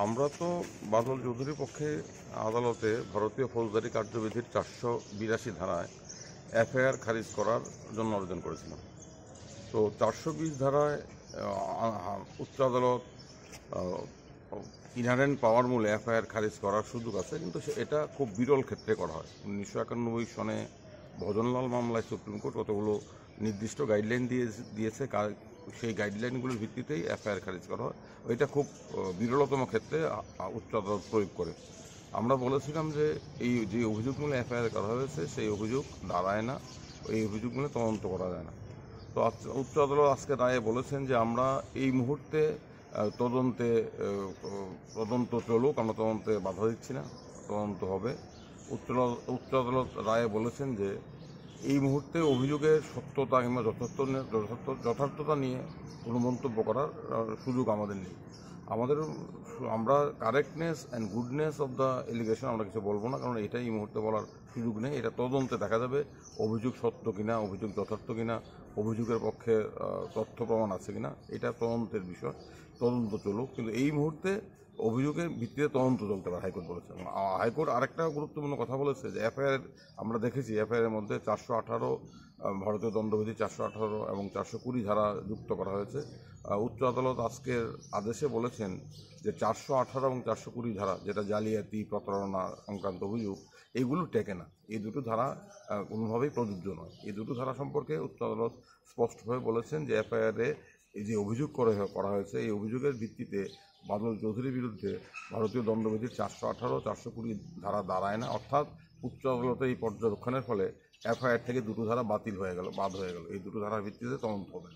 আমরা তো বাদল চৌধুরীর পক্ষে আদালতে ভারতীয় ফৌজদারি কার্যবিধির চারশো বিরাশি ধারায় এফআইআর খারিজ করার জন্য আবেদন করেছিলাম। তো চারশো বিশ ধারায় উচ্চ আদালত ইনহারেন্ট পাওয়ার মূলে এফআইআর খারিজ করার সুযোগ আছে, কিন্তু এটা খুব বিরল ক্ষেত্রে করা হয়। উনিশশো একানব্বই সনে ভজনলাল মামলায় সুপ্রিম কোর্ট কতগুলো নির্দিষ্ট গাইডলাইন দিয়ে দিয়েছে সেই গাইডলাইনগুলোর ভিত্তিতেই এফআইআর খারিজ করা হয়। এটা খুব বিরলতম ক্ষেত্রে উচ্চ আদালত প্রয়োগ করে। আমরা বলেছিলাম যে এই যে অভিযোগগুলো এফআইআর করা হয়েছে, সেই অভিযোগ দাঁড়ায় না। এই অভিযোগগুলো তদন্ত করা যায় না। তো উচ্চ আদালত আজকে রায়ে বলেছেন যে আমরা এই মুহূর্তে তদন্তে তদন্ত চলুক, আমরা তদন্তে বাধা দিচ্ছি না, তদন্ত হবে। উচ্চ উচ্চ আদালত রায়ে বলেছেন যে এই মুহূর্তে অভিযোগের সত্যতা কিংবা যথার্থ যথার্থ যথার্থতা নিয়ে কোনো মন্তব্য করার সুযোগ আমাদের নেই। আমাদের, আমরা correctness and goodness of the allegation আমরা কিছু বলব না, কারণ এটাই এই মুহূর্তে বলার সুযোগ নেই। এটা তদন্তে দেখা যাবে অভিযোগ সত্য কিনা, অভিযোগ যথার্থ কিনা, অভিযোগের পক্ষে তথ্য প্রমাণ আছে কিনা, এটা তদন্তের বিষয়। তদন্ত চলুক। কিন্তু এই মুহূর্তে অভিযোগের ভিত্তিতে তদন্ত চলতে পারে, হাইকোর্ট বলেছে। হাইকোর্ট আরেকটা গুরুত্বপূর্ণ কথা বলেছে যে, এফআইআর আমরা দেখেছি এফআইআর মধ্যে চারশো আঠারো ভারতীয় দণ্ডবিধি চারশো আঠারো এবং চারশো কুড়ি ধারা যুক্ত করা হয়েছে। উচ্চ আদালত আজকের আদেশে বলেছেন যে, চারশো আঠারো এবং চারশো কুড়ি ধারা, যেটা জালিয়াতি, প্রতারণা সংক্রান্ত অভিযোগ, এগুলো টেকে না। এই দুটো ধারা কোনোভাবেই প্রযোজ্য নয়। এই দুটো ধারা সম্পর্কে উচ্চ আদালত স্পষ্টভাবে বলেছেন যে, এফআইআরে এই যে অভিযোগ করে করা হয়েছে, এই অভিযোগের ভিত্তিতে বাদল চৌধুরীর বিরুদ্ধে ভারতীয় দণ্ডবিধির চারশো আঠারো, চারশো কুড়ি ধারা দাঁড়ায় না। অর্থাৎ উচ্চ আদালতে এই পর্যবেক্ষণের ফলে এফআইআর থেকে দুটো ধারা বাতিল হয়ে গেল, বাদ হয়ে গেল। এই দুটো ধারার ভিত্তিতে তদন্ত হবে।